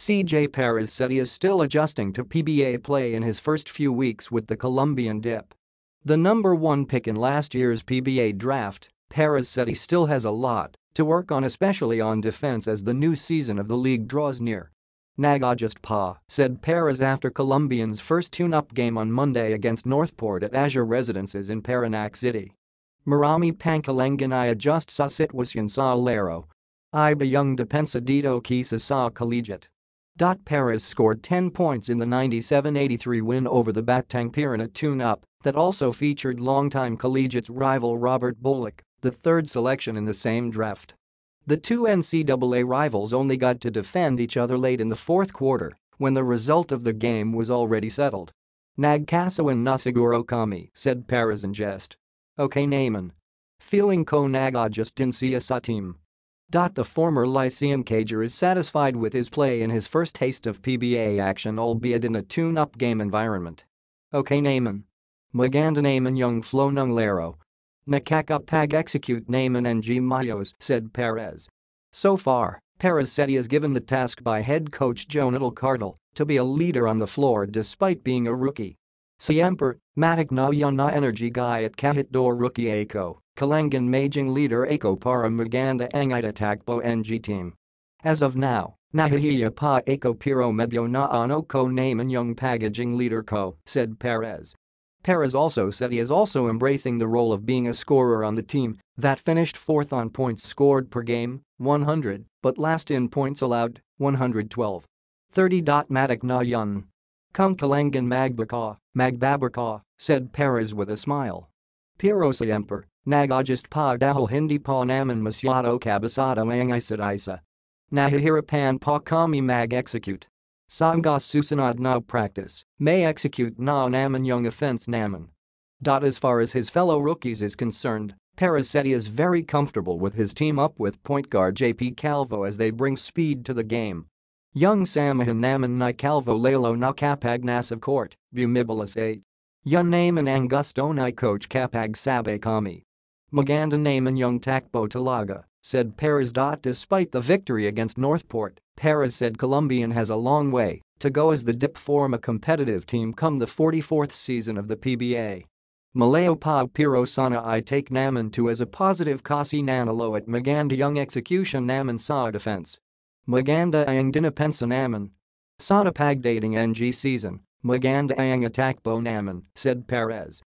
CJ Perez said he is still adjusting to PBA play in his first few weeks with the Columbian Dyip. The number one pick in last year's PBA draft, Perez said he still has a lot to work on especially on defense as the new season of the league draws near. Naga pa, said Perez after Columbian's first tune-up game on Monday against Northport at Azure Residences in Parañaque City. Marami Pankalengan I adjust sa sitwasyon sa laro. Iba young depensa dito kisa sa collegiate. Perez scored 10 points in the 97-83 win over the Batang Pier in a tune-up that also featured longtime collegiate rival Robert Bolick, the third selection in the same draft. The two NCAA rivals only got to defend each other late in the fourth quarter when the result of the game was already settled. Nagkasawan Nasaguro Kami, said Perez in jest. Okay Naaman. Feeling ko naga just didn't see sa team. The former Lyceum Cager is satisfied with his play in his first taste of PBA action albeit in a tune-up game environment. Okay Naaman. Maganda Naaman Young Flo Nung Laro, Nakakapag execute Naaman and G. Mayos, said Perez. So far, Perez said he is given the task by head coach Johnedel Cardel to be a leader on the floor despite being a rookie. Siemper, Matic na yana energy guy at kahit door rookie Ako, Kalangan Majing leader Ako para maganda ang itakbo NG team. As of now, Nahihiya pa Ako Piro Medyo na ano ko Naaman young packaging leader ko, said Perez. Perez also said he is also embracing the role of being a scorer on the team that finished fourth on points scored per game, 100, but last in points allowed, 112. 30. Matic na yun. Kung kalangan magbaka, magbabaka, said Perez with a smile. Pero siemper, nagajust pa dahil hindi pa naman masyado kabisado ang isa't isa. Nahihirapan pa kami mag-execute Sangha Susanad now practice, may execute na naman young offense naman. As far as his fellow rookies is concerned, Perez said he is very comfortable with his team up with point guard JP Calvo as they bring speed to the game. Young Samahan naman ni Calvo lalo na kapag nasa court, bumibilis 8. Yun naman ang gusto ni coach kapag sabe kami. Maganda naman young takbo talaga, said Perez. Despite the victory against Northport, Perez said Columbian has a long way to go as the Dyip form a competitive team come the 44th season of the PBA. Malayo pa pero sana I take naman to as a positive kasi nanalo at maganda young execution naman sa defense. Maganda ang dinapensa naman. Sana pagdating ng season, maganda ang attack Bonaman, said Perez.